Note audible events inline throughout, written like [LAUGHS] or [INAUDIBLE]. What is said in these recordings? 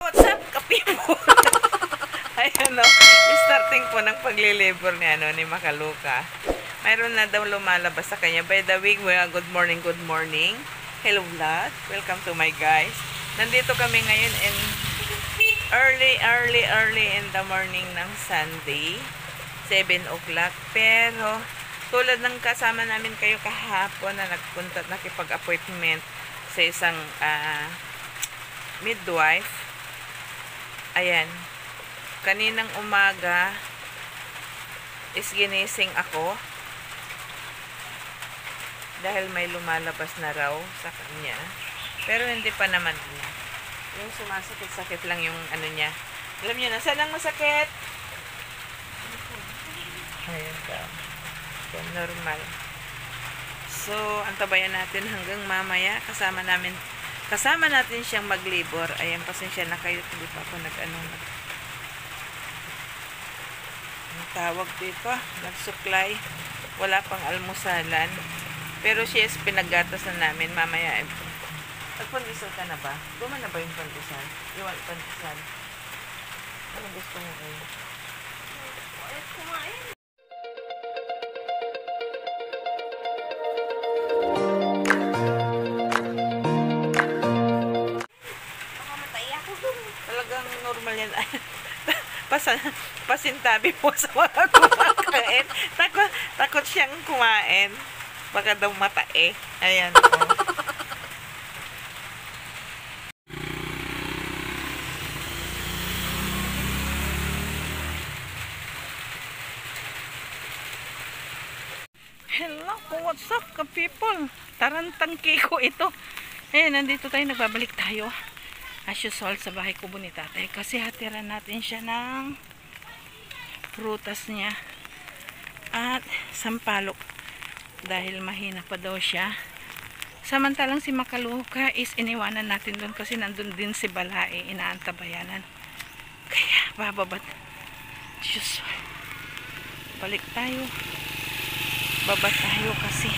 What's up, kapipo? [LAUGHS] Ayun no, starting po ng paglilibor ni, ano, ni Makaluka. Mayroon na daw lumalabas sa kanya. By the way, well, good morning, good morning. Hello vlog, welcome to my guys. Nandito kami ngayon in early, early, early in the morning ng Sunday. 7 o'clock. Pero, tulad ng kasama namin kayo kahapon na nagpunta at nakipag-appointment sa isang ah, midwife, Ayan. Kaninang umaga is ginising ako dahil may lumalabas na raw sa kanya. Pero hindi pa naman ano. Yung sumasakit-sakit lang yung ano niya. Alam niyo na, saan ang masakit? Ayan daw. So, normal. So, antabayan natin hanggang mamaya. Kasama namin kasama natin siyang maglibor. Ayan, pasensya na kayo. Hindi pa ako nag-ano. Nag ang tawag dito, nagsuklay. Wala pang almusalan. Pero siya is pinagatas na namin. Mamaya, eh, nagpandesal ka na ba? Guma na ba yung pandesal? Iwan pandesal. Ano gusto mo kayo? Talagang [LAUGHS] Pasintabi po sa mga kumakain. Takot, takot siyang kumain. Baka daw matae. Ayan po. Hello po, what's up people? Tarantangki ko ito. Ayan, nandito tayo, nagbabalik tayo as usual sa bahay kubo ni tatay. Kasi hatiran natin siya ng prutas niya at sampalok. Dahil mahina pa daw siya. Samantalang si Makaluka is iniwanan natin doon kasi nandun din si Balae inaantabayanan. Kaya bababat. Diyos. Balik tayo. Baba tayo kasi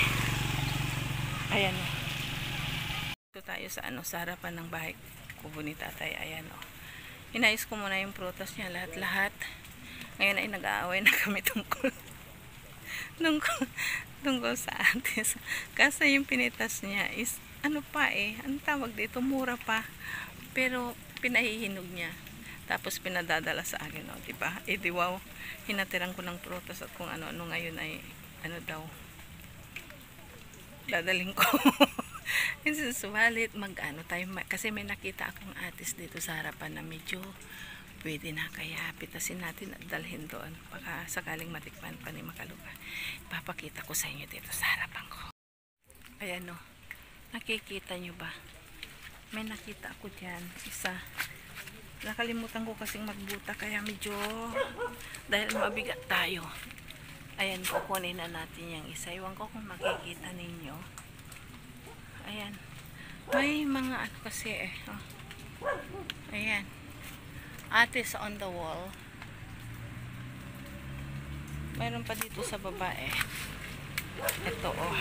ayan o. Dito tayo sa ano sa harapan ng bahay kubo ni tatay. Ayan. Oh. Inayos ko muna yung prutas niya lahat-lahat. Ngayon ay nag-aaway na kami tungkol [LAUGHS] tungkol, tungkol sa atis. Kasi yung pinitas niya is ano pa eh. Ano tawag dito? Mura pa. Pero pinahihinog niya. Tapos pinadadala sa akin. O, oh, diba? Eh di wow. Hinatiran ko ng prutas at kung ano-ano ngayon ay ano daw. Dadaling ko. [LAUGHS] [LAUGHS] Kasi suwalit mag-ano tayo, kasi may nakita akong atis dito sa harapan na medyo pwede na kaya pitasin natin at dalhin doon. Baka sakaling matikman pa ni Makaluka. Papakita ko sa inyo dito sa harapan ko. Ayan o. Nakikita nyo ba? May nakita ako dyan. Isa. Nakalimutan ko kasing magbuta kaya medyo dahil mabigat tayo. Ayan, kukunin na natin yung isa. Iwan ko kung makikita ninyo. Ayan. May mga ano kasi eh. Oh. Ayan. Atis on the wall. Mayroon pa dito sa baba eh. Ito oh.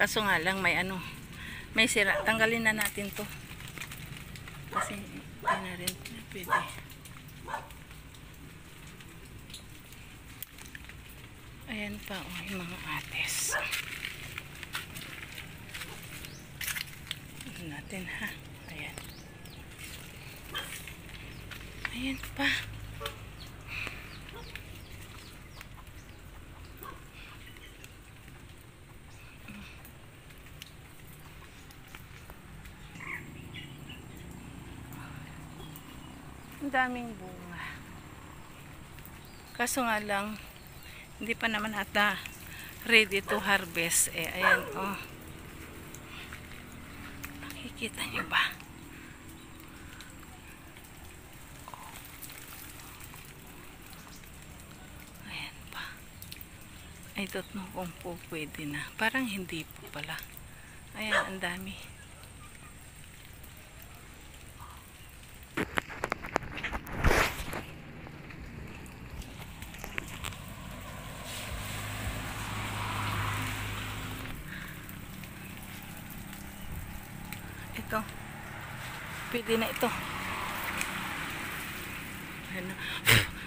Kaso nga lang may ano. May sira. Tanggalin na natin to. Kasi hindi na rin pwede. Ayan pa, oh, yung mga ates. Ayan natin, ha? Ayan. Ayan pa. Ang daming bunga. Kaso nga lang, hindi pa naman ata ready to harvest eh. Ayan oh. Nakikita nyo ba? Ayan pa. I don't know kung po pwede na. Parang hindi po pala. Ayan ang dami ito. Pwede na ito. Ano?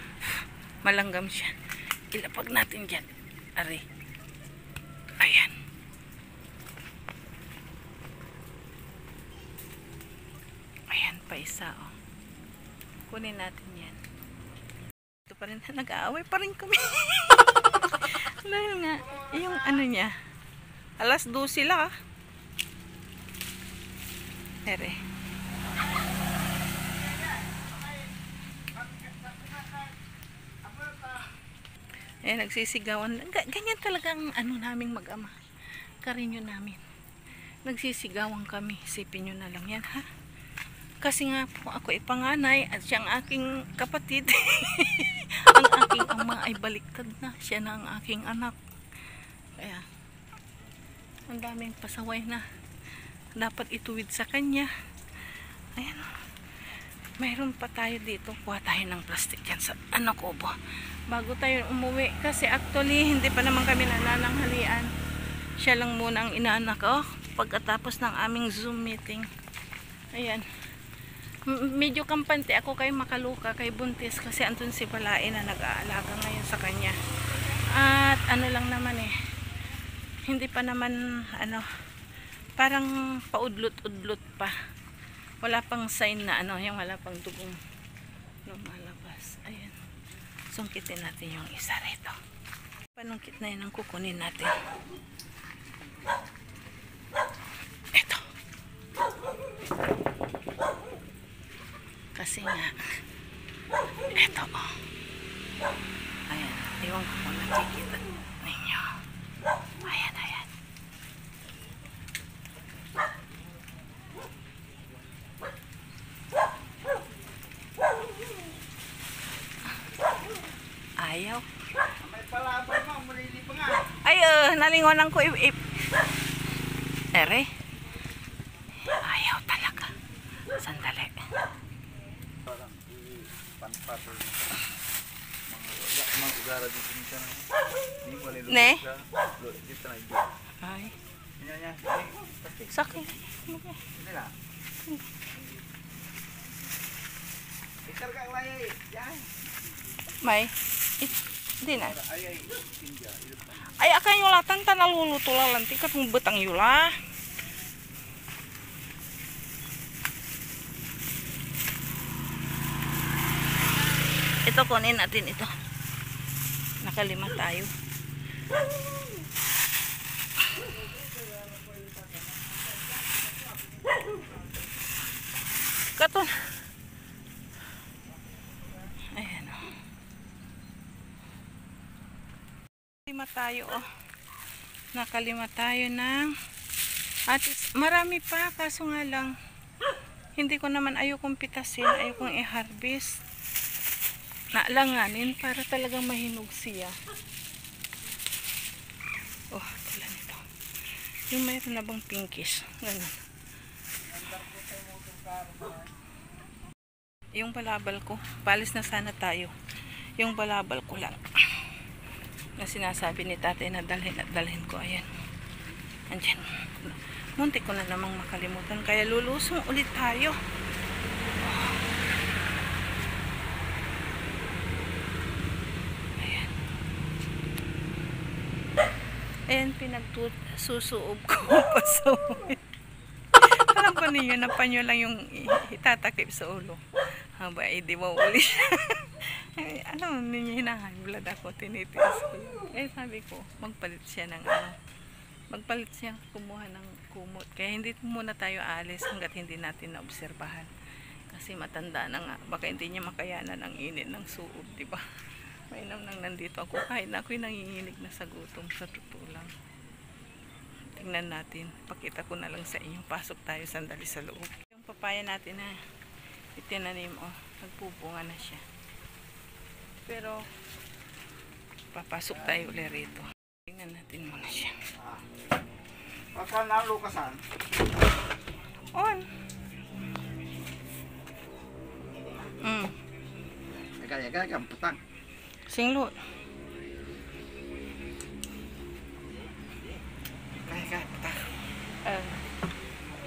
[SIGHS] Malanggam siya. Ilapag natin dyan. Are. Ayan. Ayan pa isa, oh. Kunin natin yan. Ito pa rin, nag-aaway pa rin kami. [LAUGHS] Dahil nga, yung ano niya, alas 12 sila, ah. Ere. Eh, nagsisigawan. Ga- Ganyan talaga ang ano naming mag-ama. Karinyo namin. Nagsisigawan kami. Isipin nyo na lang yan, ha? Kasi nga po ako ipanganay at siya ang aking kapatid. [LAUGHS] ang aking ama ay baliktad na. Siya na ang aking anak. Kaya, ang daming pasaway na dapat ituwid sa kanya. Ayan. Mayroon pa tayo dito. Kuha tayo ng plastic yan sa ano ko ba. Bago tayo umuwi. Kasi actually, hindi pa naman kami nanananghalian. Siya lang muna ang inaanak ko. Pagkatapos ng aming Zoom meeting. Ayan. Medyo kampante ako kay Makaluka, kay Buntis. Kasi andun si Balae na nag-aalaga ngayon sa kanya. At ano lang naman eh. Hindi pa naman ano parang paudlot-udlot pa. Wala pang sign na ano, yung wala pang dugong lumalabas. Ayan. Sungkitin natin yung isa rito. Panungkit na yun ang kukunin natin. Ito. Kasi nga, ito oh. Ayan. Iwan ko kung nakikita ninyo. Ayan, ayan. Ayaw. May palabay mo, marili pa nga. Ay, uh, nalingonan ko ip. Ere. Ayaw talaga. Sandali. Parang i-panpatol. Mga ugara din sa minsan. Di mo alin Ne? Dito na ibo. Ay. Yan. Sakit. Hindi na. Ikarga ang layay. Yan. May. It, di na. Ay ay. India. Ilo pa. Ay, akan yung latan ta naluluto lang lanti kat mong betang yula. Ito kunin natin ito. Nakalima tayo. Katon. Ayan o. Nakalima tayo oh. Nakalima tayo ng at marami pa kaso nga lang hindi ko naman ayokong pitasin, ayokong i-harvest. Naalanganin para talagang mahinog siya. Oh, tulad nito. Yung mayroon na bang pinkish. Ganun. Yung balabal ko, palis na sana tayo. Yung balabal ko lang na sinasabi ni tatay na dalhin at dalhin ko. Ayan. Andyan. Muntik ko na namang makalimutan. Kaya lulusong ulit tayo. Ayan. Ayan, pinagtut susuob ko [LAUGHS] pa sa ko ninyo na panyo lang yung itatakip sa ulo. Haba, eh, di mo uli siya. Ay, ninyo, hinahay blood ako, tinitiis ko. Eh, sabi ko, magpalit siya ng ano, magpalit siya kumuha ng kumot. Kaya hindi muna tayo alis hanggat hindi natin naobserbahan. Kasi matanda na nga, baka hindi niya makayanan ang init ng suob, di ba? Mainam nang nandito ako, kahit na ako'y nanginginig na sa gutom, sa totoo lang. Tingnan natin, pakita ko na lang sa inyo. Pasok tayo sandali sa loob. Yung papaya natin na itinanim, oh, nagpubunga na siya. Pero, papasok tayo ulit rito. Tingnan natin muna siya. Pagka nalukasan, On. Mm. kaya kaya kaya putang. Singlo. Kaya kaya putang. Uh,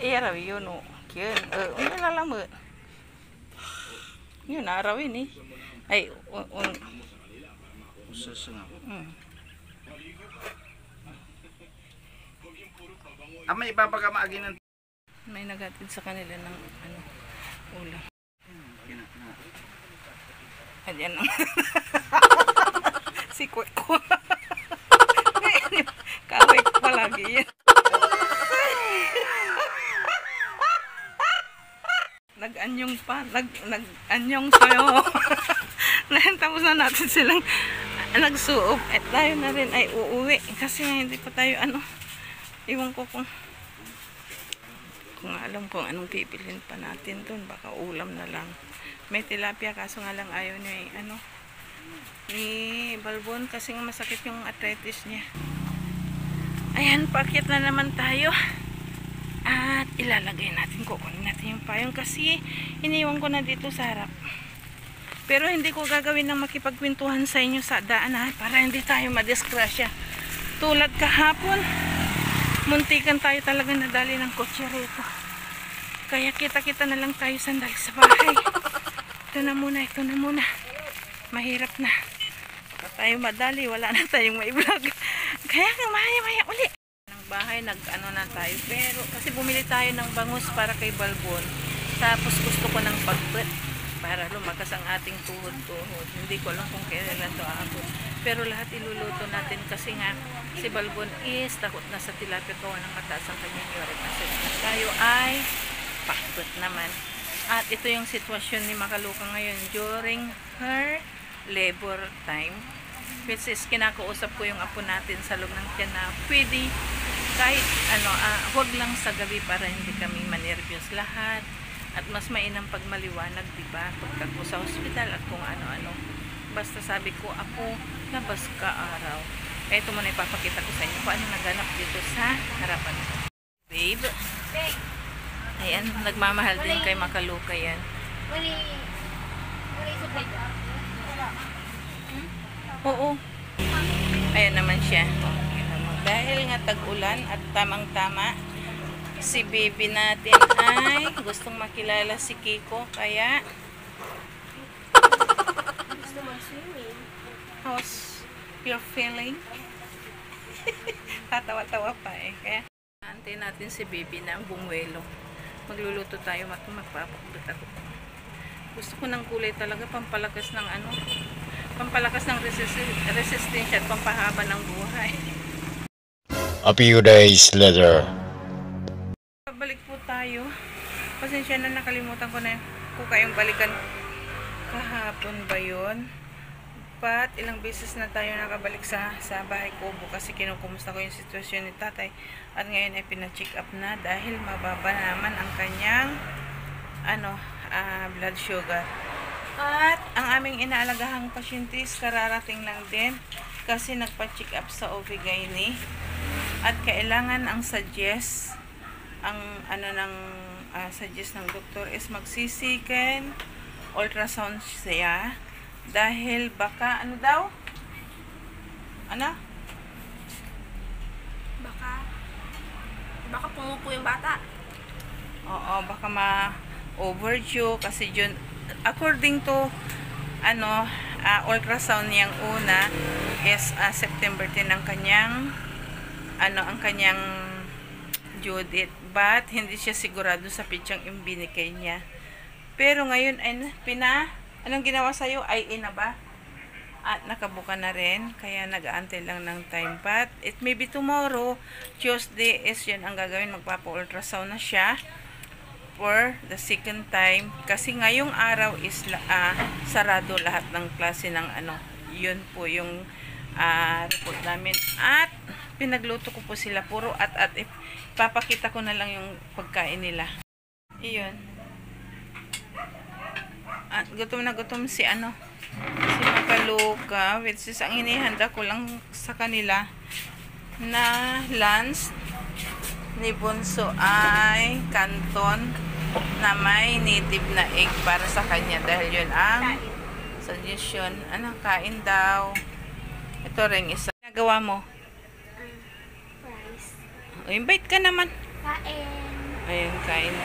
iya raw yun, oh. Yun. Uh, ano lalamot? Yun, arawin eh. Ay, un, un, Susungap. mm. Ah, may ng... May nagatid sa kanila ng ano, ulam. Na- Ayan [LAUGHS] ang si Kweko. Kaway ko [LAUGHS] palagi yan. [LAUGHS] Nag-anyong pa, nag, nag-anyong sa'yo. Ngayon tapos na natin silang nagsuob. At tayo na rin ay uuwi. Kasi hindi pa tayo ano, iwan ko kung kung alam kung anong pipilin pa natin doon. Baka ulam na lang. May tilapia kaso nga lang ayaw niya eh, ano, ni Balbon kasi nga masakit yung arthritis niya. Ayan, pakit na naman tayo. At ilalagay natin, kukunin natin yung payong kasi iniwan ko na dito sa harap. Pero hindi ko gagawin ng makipagkwentuhan sa inyo sa daan ha, para hindi tayo madiskrasya. Tulad kahapon, muntikan tayo talaga nadali ng kotse rito. Kaya kita-kita na lang tayo sandali sa bahay. [LAUGHS] Ito na muna, ito na muna. Mahirap na. Pa tayo madali, wala na tayong may vlog. [LAUGHS] Kaya nga maya-maya uli. Ng bahay, nag-ano na tayo. Pero, kasi bumili tayo ng bangus para kay Balbon. Tapos gusto ko ng pagpet para lumakas ang ating tuhod-tuhod. Hindi ko alam kung kailan to ako. Pero lahat iluluto natin kasi nga si Balbon is takot na sa tilapia gawa ng mataas ang kanyang uric. Tayo ay pakpet naman. At ito yung sitwasyon ni Makaluka ngayon during her labor time. Which is, kinakausap ko yung apo natin sa loob ng tiyan na pwede kahit ano, ah, huwag lang sa gabi para hindi kami manervyos lahat. At mas mainam pag maliwanag, di ba? Pagka ko sa hospital at kung ano-ano. Basta sabi ko, apo, labas ka araw. Eh, ito muna ipapakita ko sa inyo kung ano naganap dito sa harapan ko. Babe, ayan, nagmamahal din kay Makaluka yan. Plate. Oo. Ayan naman siya. Dahil nga tag-ulan at tamang-tama, si baby natin ay gustong makilala si Kiko. Kaya, Gusto mo swimming. how's your feeling? [LAUGHS] Tatawa-tawa pa eh. Kaya, antay natin si baby na ang bungwelo. Magluluto tayo, mat magpapakbit ako. Gusto ko ng kulay talaga, pampalakas ng ano, pampalakas ng resist- resistensya at pampahaba ng buhay. A few days later. Tayo. Pasensya na nakalimutan ko na ko kayong balikan kahapon ba yun? But ilang beses na tayo nakabalik sa sa bahay ko kasi kinukumusta ko yung sitwasyon ni tatay at ngayon ay pina-check up na dahil mababa naman ang kanyang ano ah, blood sugar. At ang aming inaalagahang pasyente is kararating lang din kasi nagpa-check up sa OB-GYN at kailangan ang suggest ang ano ng ah, suggest ng doktor is magsisiken ultrasound siya dahil baka ano daw ano Baka. Baka pumupo yung bata. oo baka ma overdue kasi yun according to ano ah, ultrasound niyang una is ah, September 10 ang kanyang ano ang kanyang due date but hindi siya sigurado sa pitsang yung binigay niya? Pero ngayon ay na- pina anong ginawa sa'yo? Ay ina ba? At nakabuka na rin kaya nag-aantay lang ng time. But it may be tomorrow Tuesday is yun ang gagawin magpapa-ultrasound na siya for the second time. Kasi ngayong araw is ah, sarado lahat ng klase ng ano. Yun po yung ah, report namin. At pinagluto ko po sila puro at at ipapakita ko na lang yung pagkain nila iyon at gutom na gutom si ano si Makaluka which is ang inihanda ko lang sa kanila na lunch ni Bunso ay kanton na may native na egg para sa kanya dahil yun ang suggestion. Ano, kain daw. Ito rin isa. Nagawa mo. O, invite ka naman. Kain. Ayun, kain.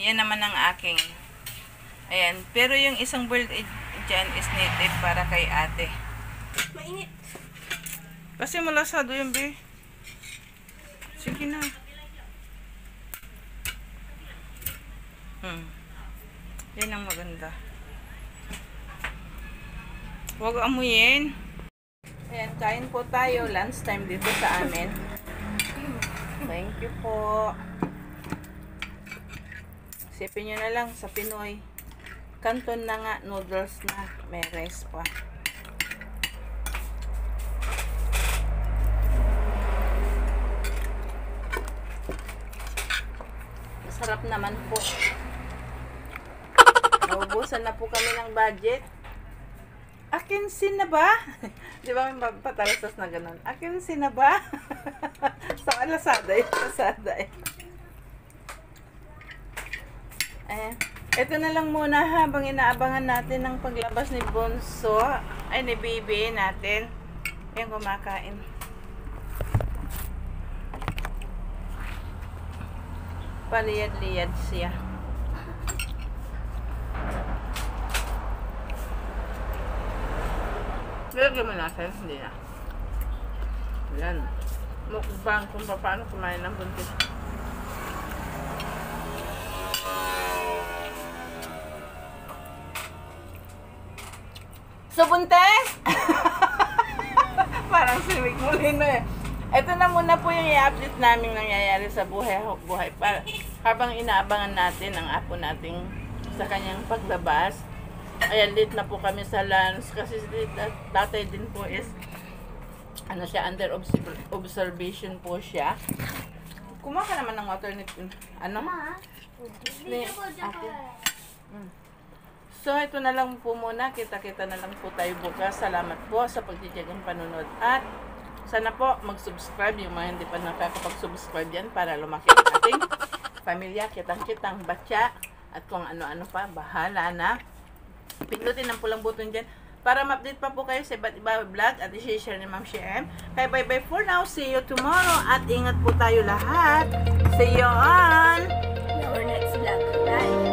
Yan naman ang aking. Ayan. Pero yung isang boiled egg dyan is native para kay ate. Mainit. Kasi malasado yung be. Sige na. Hmm. Yan ang maganda. Huwag amuyin. Ayan, kain po tayo. Lunch time dito sa amin. Thank you po. Isipin nyo na lang sa Pinoy. Kanton na nga, noodles na. May rice pa. Masarap naman po. Naubusan na po kami ng budget. Akin na ba? [LAUGHS] Di ba may patalasas na ganun? Akin na ba? [LAUGHS] Sa alasada eh. Alasada eh. Eh, ito na lang muna habang inaabangan natin ng paglabas ni Bonso, ay ni Bibi natin. Ayan, kumakain. Paliyad-liyad siya. Lagyan mo natin, hindi na. Yan. Mukbang kung paano kumain ng buntis. So, buntes! [LAUGHS] Parang siwig muli na eh. Ito na muna po yung i-update namin nangyayari sa buhay buhay para habang inaabangan natin ang apo nating sa kanyang paglabas. Ayan, late na po kami sa lunch kasi si tat- tatay din po is ano siya, under observ- observation po siya. Kumuha ka naman ng water ni ano? Ni ate. Mm. So, ito na lang po muna. Kita-kita na lang po tayo bukas. Salamat po sa pagtitiyagang panunod. At sana po mag-subscribe yung mga hindi pa nakakapag-subscribe yan para lumaki ang ating [LAUGHS] pamilya, kitang-kitang batya at kung ano-ano pa, bahala na. Pindutin ang pulang button dyan para ma-update pa po kayo sa iba't iba vlog at i-share ni Ma'am Shem. Kaya bye-bye for now. See you tomorrow at ingat po tayo lahat. See you on! Our next vlog. Bye.